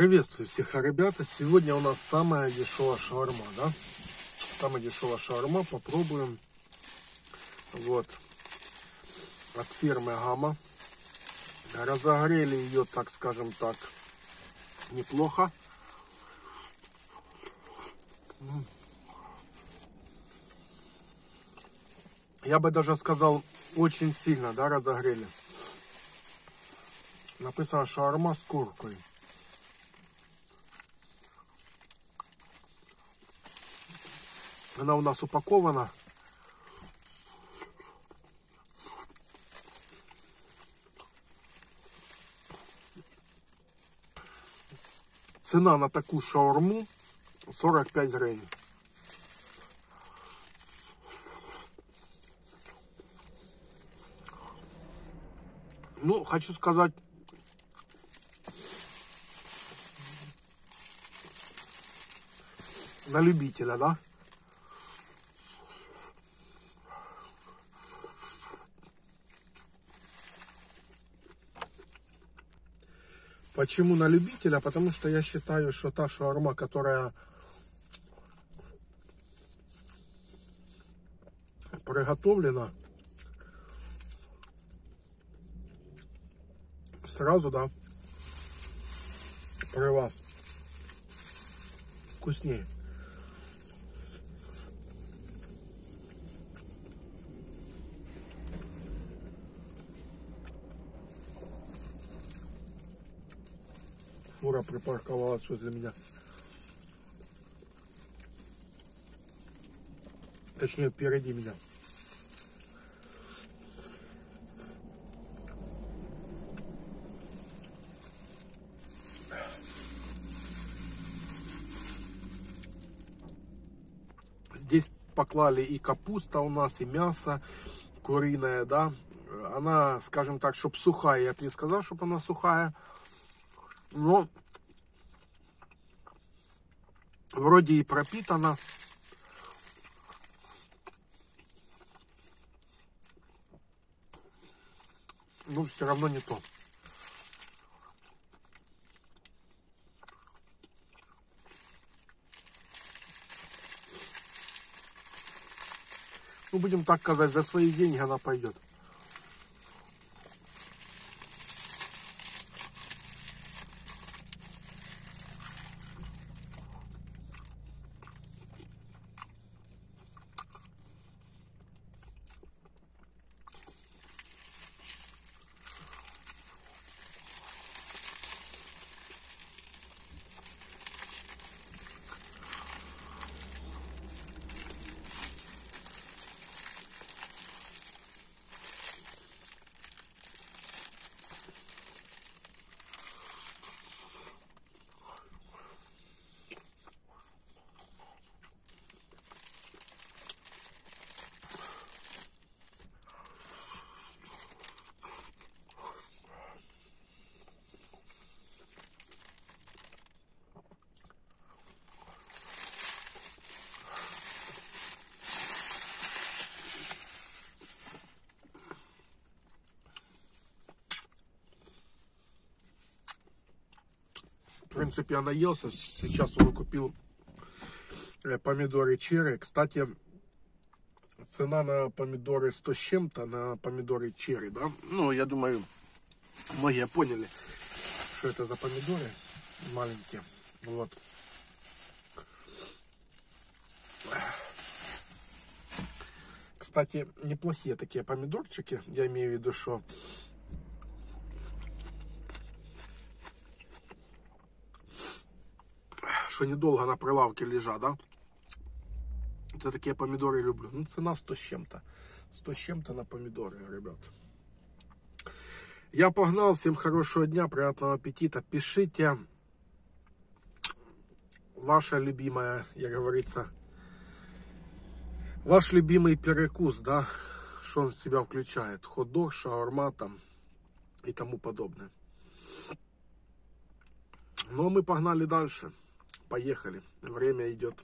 Приветствую всех, ребята. Сегодня у нас самая дешевая шаурма, да? Самая дешевая шаурма. Попробуем. Вот. От фирмы Гамма. Разогрели ее, так скажем так, неплохо. Я бы даже сказал, очень сильно, да, разогрели. Написано шаурма с куркой. Она у нас упакована. Цена на такую шаурму 45 гривен. Ну, хочу сказать, на любителя, да? Почему на любителя? Потому что я считаю, что та шаурма, которая приготовлена, сразу, да, при вас вкуснее. Фура припарковалась возле меня. Точнее, впереди меня. Здесь поклали и капуста у нас, и мясо куриное, да. Она, скажем так, чтобы сухая. Я не сказал, чтобы она сухая. Но вроде и пропитана. Но все равно не то. Ну, будем так сказать, за свои деньги она пойдет. Принципе, я наелся. Сейчас уже купил э, помидоры черри. Кстати, цена на помидоры 100 с чем-то, на помидоры черри, да? Ну, я думаю, многие поняли, что это за помидоры маленькие. Вот. Кстати, неплохие такие помидорчики. Я имею в виду, что что недолго на прилавке лежат, да? Это такие помидоры люблю. Ну, цена 100 с чем-то. 100 с чем-то на помидоры, ребят. Я погнал. Всем хорошего дня, приятного аппетита. Пишите ваша любимая, я говорится, ваш любимый перекус, да, что он в себя включает. Хот-дог, шаурма там и тому подобное. Ну, а мы погнали дальше. Поехали. Время идет.